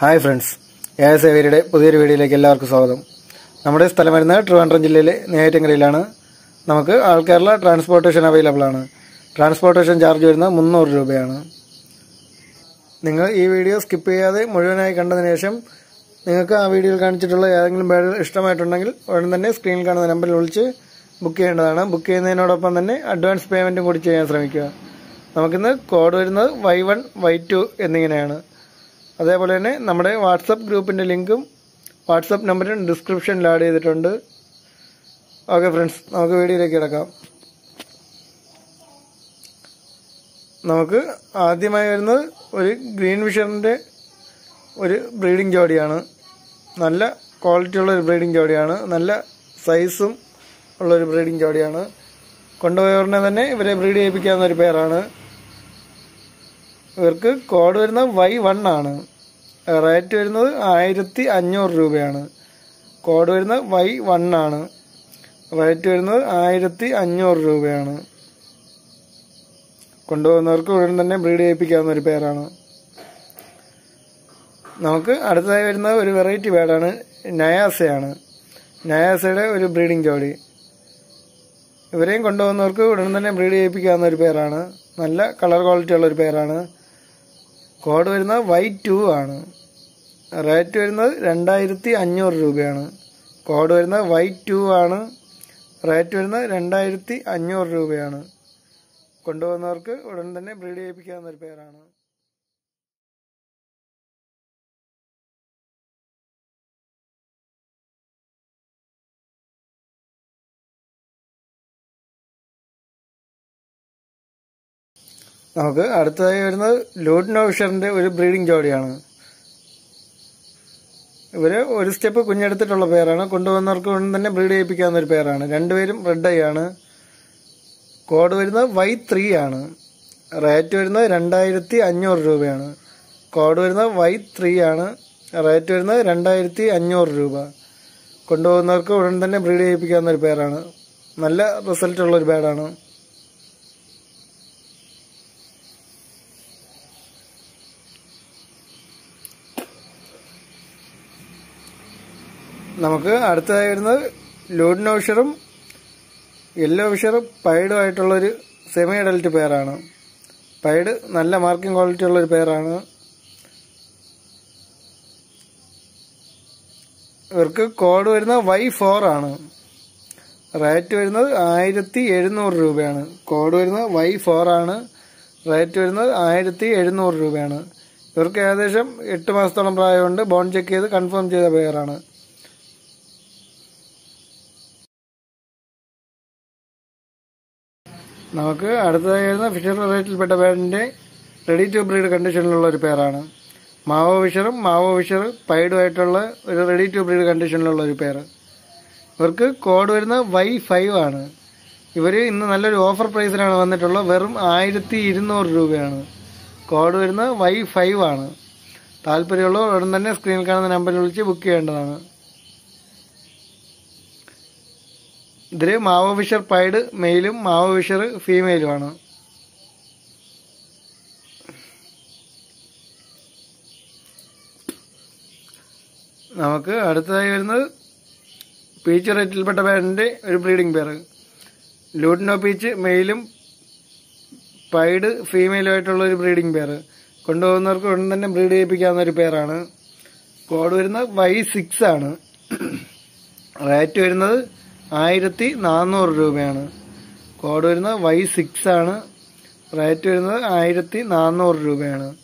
Hi friends A S സേവരിയുടെ പുതിയൊരു വീഡിയോയിലേക്ക് എല്ലാവർക്കും സ്വാഗതം. നമ്മുടെ സ്ഥലം വരുന്നത് ട്രിവാൻഡ്രം ജില്ലയിലെ നെയ്യാറ്റിൻകരയിലാണ്. നമുക്ക് ആൾ കേരള ട്രാൻസ്പോർട്ടേഷൻ അവൈലബിൾ ആണ്. ട്രാൻസ്പോർട്ടേഷൻ ചാർജ് വരുന്നത് മുന്നൂറ് രൂപയാണ്. നിങ്ങൾ ഈ വീഡിയോ സ്കിപ്പ് ചെയ്യാതെ മുഴുവനായി കണ്ടതിന് ശേഷം നിങ്ങൾക്ക് ആ വീഡിയോയിൽ കാണിച്ചിട്ടുള്ള ഏതെങ്കിലും ബാഡ് ഇഷ്ടമായിട്ടുണ്ടെങ്കിൽ ഉടൻ തന്നെ സ്ക്രീനിൽ കാണുന്ന നമ്പറിൽ വിളിച്ച് ബുക്ക് ചെയ്യേണ്ടതാണ്. ബുക്ക് ചെയ്യുന്നതിനോടൊപ്പം തന്നെ അഡ്വാൻസ് പേയ്മെന്റും കൂടി ചെയ്യാൻ ശ്രമിക്കുക. നമുക്കിന്ന് കോഡ് വരുന്നത് വൈ വൺ വൈ ടു എന്നിങ്ങനെയാണ്. അതേപോലെ തന്നെ നമ്മുടെ വാട്സപ്പ് ഗ്രൂപ്പിന്റെ ലിങ്കും വാട്സപ്പ് നമ്പറും ഡിസ്ക്രിപ്ഷനിൽ ആഡ് ചെയ്തിട്ടുണ്ട്. ഓക്കെ ഫ്രണ്ട്സ് നമുക്ക് വീഡിയോയിലേക്ക് കിടക്കാം. നമുക്ക് ആദ്യമായി വരുന്നത് ഒരു ഗ്രീൻ വിഷറിന്റെ ഒരു ബ്രീഡിംഗ് ജോഡിയാണ്. നല്ല ക്വാളിറ്റി ഉള്ള ഒരു ബ്രീഡിംഗ് ജോഡിയാണ്. നല്ല സൈസും ഉള്ളൊരു ബ്രീഡിംഗ് ജോഡിയാണ്. കൊണ്ടുപോയവരുടെ തന്നെ ഇവരെ ബ്രീഡ് ചെയ്യിപ്പിക്കാവുന്ന ഒരു പേരാണ്. ഇവർക്ക് കോഡ് വരുന്നത് വൈ വൺ ആണ്. റേറ്റ് വരുന്നത് ആയിരത്തി അഞ്ഞൂറ് രൂപയാണ്. കോഡ് വരുന്നത് വൈ വൺ ആണ്. റേറ്റ് വരുന്നത് ആയിരത്തി അഞ്ഞൂറ് രൂപയാണ്. കൊണ്ടുപോകുന്നവർക്ക് ഉടൻ തന്നെ ബ്രീഡ് ചെയ്യിപ്പിക്കാവുന്ന ഒരു പേരാണ്. നമുക്ക് അടുത്തതായി വരുന്ന ഒരു വെറൈറ്റി ബേഡാണ് നയാസയാണ് നയാസയുടെ ഒരു ബ്രീഡിംഗ് ജോഡി. ഇവരെയും കൊണ്ടുപോകുന്നവർക്ക് ഉടൻ തന്നെ ബ്രീഡ് ചെയ്യിപ്പിക്കാവുന്ന ഒരു പേരാണ്. നല്ല കളർ ക്വാളിറ്റി ഉള്ള ഒരു പേരാണ്. കോഡ് വരുന്നത് വൈ ടു ആണ്. റേറ്റ് വരുന്നത് രണ്ടായിരത്തി അഞ്ഞൂറ് രൂപയാണ്. കോഡ് വരുന്നത് വൈ ടു ആണ്. റേറ്റ് വരുന്നത് രണ്ടായിരത്തി അഞ്ഞൂറ് രൂപയാണ്. കൊണ്ടുപോകുന്നവർക്ക് ഉടൻ തന്നെ ബ്രീഡ് ചെയ്യിപ്പിക്കാവുന്ന ഒരു പേരാണ്. നമുക്ക് അടുത്തതായി വരുന്നത് ലൂഡ് നോവിഷറിന്റെ ഒരു ബ്രീഡിംഗ് ജോഡിയാണ്. ഇവർ ഒരു സ്റ്റെപ്പ് കുഞ്ഞെടുത്തിട്ടുള്ള പേരാണ്. കൊണ്ടുവന്നവർക്ക് ഉടൻ തന്നെ ബ്രീഡ് ചെയ്യിപ്പിക്കാവുന്ന ഒരു പേരാണ്. രണ്ടുപേരും റെഡ് ഐ ആണ്. കോഡ് വരുന്നത് വൈ ത്രീ ആണ്. റേറ്റ് വരുന്നത് രണ്ടായിരത്തി അഞ്ഞൂറ് രൂപയാണ്. കോഡ് വരുന്നത് വൈ ത്രീ ആണ്. റേറ്റ് വരുന്നത് രണ്ടായിരത്തി അഞ്ഞൂറ് രൂപ. കൊണ്ടുപോകുന്നവർക്ക് ഉടൻ തന്നെ ബ്രീഡ് ചെയ്യിപ്പിക്കാവുന്ന ഒരു പേരാണ്. നല്ല റിസൾട്ട് ഉള്ള ഒരു നമുക്ക് അടുത്തതായി വരുന്നത് ലൂഡിനോ വിഷറും യെല്ലോ വിഷറും പൈഡും ആയിട്ടുള്ളൊരു സെമി അഡൽറ്റ് പെയറാണ് പൈഡ് നല്ല മാർക്കിംഗ് ക്വാളിറ്റി ഉള്ളൊരു പെയറാണ് ഇവർക്ക് കോഡ് വരുന്നത് വൈ ഫോർ ആണ്. റേറ്റ് വരുന്നത് ആയിരത്തി എഴുന്നൂറ് രൂപയാണ്. കോഡ് വരുന്നത് വൈ ഫോർ ആണ്. റേറ്റ് വരുന്നത് ആയിരത്തി എഴുന്നൂറ് രൂപയാണ്. ഇവർക്ക് ഏകദേശം എട്ട് മാസത്തോളം പ്രായമുണ്ട്. ബോൺ ചെക്ക് ചെയ്ത് കൺഫേം ചെയ്ത പെയറാണ് നമുക്ക് അടുത്തതായി വരുന്ന ഫിഷർ വെറൈറ്റിയിൽപ്പെട്ട പേരിന്റെ റെഡി ടു ബ്രീഡ് കണ്ടീഷനിലുള്ള ഒരു പേരാണ്. മാവോ ഫിഷറും മാവോ ഫിഷർ പൈഡുമായിട്ടുള്ള ഒരു റെഡി ടു ബ്രീഡ് കണ്ടീഷനിലുള്ള ഒരു പേര്. ഇവർക്ക് കോഡ് വരുന്ന വൈ ഫൈവ് ആണ്. ഇവർ ഇന്ന് നല്ലൊരു ഓഫർ പ്രൈസിലാണ് വന്നിട്ടുള്ളത്. വെറും ആയിരത്തി ഇരുന്നൂറ് രൂപയാണ്. കോഡ് വരുന്ന വൈ ഫൈവ് ആണ്. താല്പര്യമുള്ളവർ ഉടൻ തന്നെ സ്ക്രീനിൽ കാണുന്ന നമ്പറിൽ വിളിച്ച് ബുക്ക് ചെയ്യേണ്ടതാണ്. ഇതിൽ മാവോ ഫിഷർ പൈഡ് മെയിലും മാവോ ഫിഷർ ഫീമെയിലുമാണ്. നമുക്ക് അടുത്തതായി വരുന്നത് പീച്ച് റേറ്റിൽപ്പെട്ട പേരിന്റെ ഒരു ബ്രീഡിംഗ് പേര്. ലൂട്ടിനോ പീച്ച് മെയിലും പൈഡ് ഫീമെയിലുമായിട്ടുള്ള ഒരു ബ്രീഡിംഗ് പേര്. കൊണ്ടുപോകുന്നവർക്ക് ഉടൻ തന്നെ ബ്രീഡ് ചെയ്യിപ്പിക്കാവുന്ന ഒരു പേരാണ്. കോഡ് വരുന്നത് വൈ സിക്സ് ആണ്. റേറ്റ് വരുന്നത് ആയിരത്തി നാനൂറ് രൂപയാണ്. കോഡ് വരുന്നത് വൈ സിക്സ് ആണ്. റേറ്റ് വരുന്നത് ആയിരത്തി നാനൂറ് രൂപയാണ്.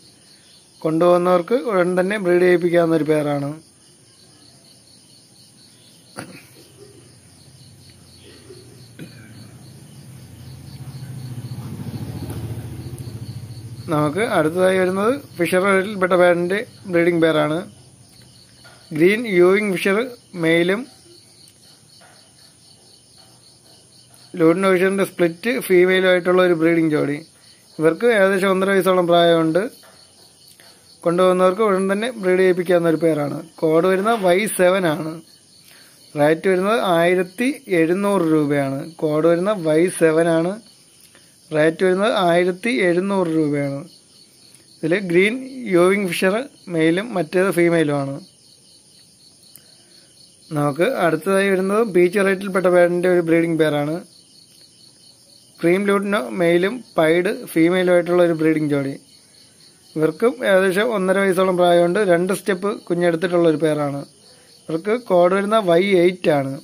കൊണ്ടുപോകുന്നവർക്ക് ഉടൻ തന്നെ ബ്രീഡ് ചെയ്യിപ്പിക്കാവുന്ന ഒരു പേരാണ്. നമുക്ക് അടുത്തതായി വരുന്നത് ഫിഷറിൽപ്പെട്ട പേരന്റെ ബ്രീഡിംഗ് പേരാണ്. ഗ്രീൻ യൂയിങ് ഫിഷർ മെയിലും ലൂഡിനോ ഫിഷറിന്റെ സ്പ്ലിറ്റ് ഫീമെയിലായിട്ടുള്ള ഒരു ബ്രീഡിംഗ് ജോഡി. ഇവർക്ക് ഏകദേശം ഒന്നര വയസ്സോളം പ്രായമുണ്ട്. കൊണ്ടുപോകുന്നവർക്ക് ഉടൻ തന്നെ ബ്രീഡ് ചെയ്യിപ്പിക്കാവുന്ന ഒരു പേരാണ്. കോഡ് വരുന്നത് വൈ സെവൻ ആണ്. റേറ്റ് വരുന്നത് ആയിരത്തി എഴുന്നൂറ് രൂപയാണ്. കോഡ് വരുന്നത് വൈ സെവൻ ആണ്. റേറ്റ് വരുന്നത് ആയിരത്തി എഴുന്നൂറ് രൂപയാണ്. ഇതിൽ ഗ്രീൻ യോവിങ് ഫിഷർ മെയിലും മറ്റേത് ഫീമെയിലുമാണ് നമുക്ക് അടുത്തതായി വരുന്നത് ബീച്ച് റേറ്റിൽപ്പെട്ട പേരിന്റെ ഒരു ബ്രീഡിംഗ് പെയറാണ് ക്രീം ലൂട്ടിന് മെയിലും പൈഡ് ഫീമെയിലും ആയിട്ടുള്ള ഒരു ബ്രീഡിംഗ് ജോഡി. ഇവർക്കും ഏകദേശം ഒന്നര വയസ്സോളം പ്രായമുണ്ട്. രണ്ട് സ്റ്റെപ്പ് കുഞ്ഞെടുത്തിട്ടുള്ള ഒരു പേരാണ് ഇവർക്ക് കോഡ് വരുന്ന വൈ എയ്റ്റ് ആണ്.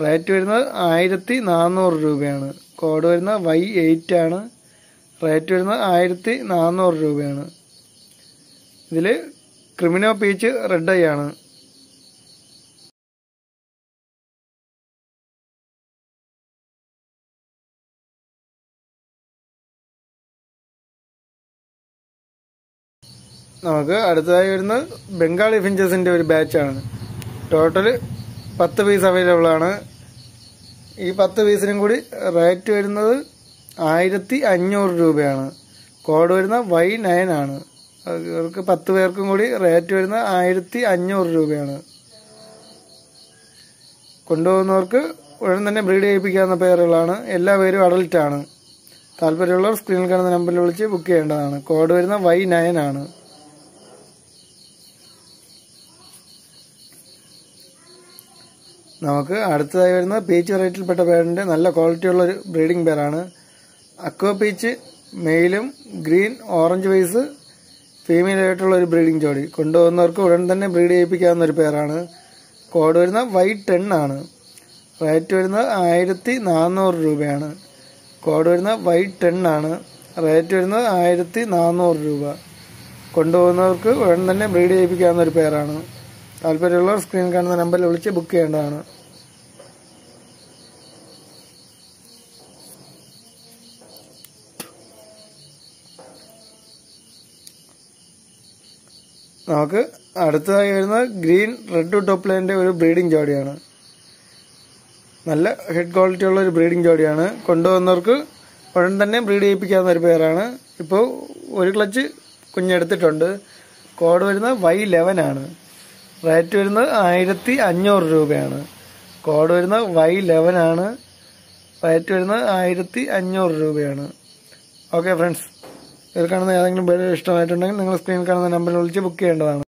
റേറ്റ് വരുന്നത് ആയിരത്തി നാനൂറ് രൂപയാണ്. കോഡ് വരുന്ന വൈ എയ്റ്റ് ആണ്. റേറ്റ് വരുന്നത് ആയിരത്തി നാനൂറ് രൂപയാണ്. ഇതിൽ ക്രിമിനോ പീച്ച് റെഡ് ഐ ആണ്. നമുക്ക് അടുത്തതായി വരുന്നത് ബംഗാളി ഫിഞ്ചസിന്റെ ഒരു ബാച്ചാണ് ടോട്ടൽ പത്ത് പീസ് അവൈലബിൾ ആണ്. ഈ പത്ത് പീസിനും കൂടി റേറ്റ് വരുന്നത് ആയിരത്തി അഞ്ഞൂറ് രൂപയാണ്. കോഡ് വരുന്ന വൈ നയൻ ആണ്. ഇവർക്ക് പത്ത് പേർക്കും കൂടി റേറ്റ് വരുന്നത് ആയിരത്തി അഞ്ഞൂറ് രൂപയാണ്. കൊണ്ടുപോകുന്നവർക്ക് ഉടൻ തന്നെ ബ്രീഡ് ചെയ്യിപ്പിക്കാവുന്ന പേരുകളാണ്. എല്ലാ പേരും അഡൽറ്റാണ് താല്പര്യമുള്ളവർ സ്ക്രീനിൽ കാണുന്ന നമ്പറിൽ വിളിച്ച് ബുക്ക് ചെയ്യേണ്ടതാണ്. കോഡ് വരുന്ന വൈ നയൻ ആണ്. നമുക്ക് അടുത്തതായി വരുന്ന പീച്ച് വെറൈറ്റിയിൽപ്പെട്ട പേരിന്റെ നല്ല ക്വാളിറ്റിയുള്ള ഒരു ബ്രീഡിംഗ് പേരാണ് അക്വ പീച്ച് മെയിലും ഗ്രീൻ ഓറഞ്ച് വൈസ് ഫീമെയിലായിട്ടുള്ള ഒരു ബ്രീഡിംഗ് ജോഡി. കൊണ്ടുപോകുന്നവർക്ക് ഉടൻ തന്നെ ബ്രീഡ് ചെയ്യിപ്പിക്കാവുന്ന ഒരു പേരാണ് കോഡ് വരുന്ന വൈറ്റ് ടെൻ ആണ്. റേറ്റ് വരുന്നത് ആയിരത്തി നാനൂറ് രൂപയാണ്. കോഡ് വരുന്ന വൈറ്റ് ടെൻ ആണ്. റേറ്റ് വരുന്നത് ആയിരത്തി നാനൂറ് രൂപ. കൊണ്ടുപോകുന്നവർക്ക് ഉടൻ തന്നെ ബ്രീഡ് ചെയ്യിപ്പിക്കാവുന്ന ഒരു പേരാണ് താല്പര്യമുള്ളവർ സ്ക്രീൻ കാണുന്ന നമ്പറിൽ വിളിച്ച് ബുക്ക് ചെയ്യേണ്ടതാണ്. നമുക്ക് അടുത്തതായി വരുന്ന ഗ്രീൻ റെഡ് ടോപ്പ് ലൈന്റെ ഒരു ബ്രീഡിംഗ് ജോഡിയാണ്. നല്ല ഹെഡ് ക്വാളിറ്റി ഉള്ള ഒരു ബ്രീഡിംഗ് ജോഡിയാണ്. കൊണ്ടുവന്നവർക്ക് ഉടൻ തന്നെ ബ്രീഡ് ചെയ്യിപ്പിക്കാവുന്ന ഒരു പേരാണ് ഇപ്പോൾ ഒരു ക്ലച്ച് കുഞ്ഞെടുത്തിട്ടുണ്ട്. കോഡ് വരുന്ന വൈ ലെവൻ ആണ്. റേറ്റ് വരുന്നത് ആയിരത്തി അഞ്ഞൂറ് രൂപയാണ്. കോഡ് വരുന്നത് വൈ ലെവൻ ആണ്. റേറ്റ് വരുന്നത് ആയിരത്തി അഞ്ഞൂറ് രൂപയാണ്. ഓക്കെ ഫ്രണ്ട്സ് ഇതിൽ കാണുന്ന ഏതെങ്കിലും ഇഷ്ടമായിട്ടുണ്ടെങ്കിൽ നിങ്ങൾ സ്ക്രീനിൽ കാണുന്ന നമ്പറിൽ വിളിച്ച് ബുക്ക് ചെയ്യേണ്ടതാണ്.